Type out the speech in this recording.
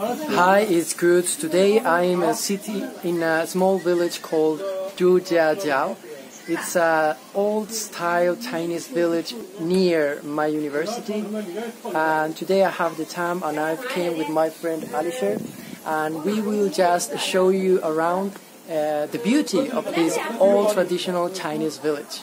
Hi, it's good. Today I am a city in a small village called Zhujiajiao. It's an old style Chinese village near my university. And today I have the time and I came with my friend Alisher and we will just show you around uh, the beauty of this old traditional Chinese village.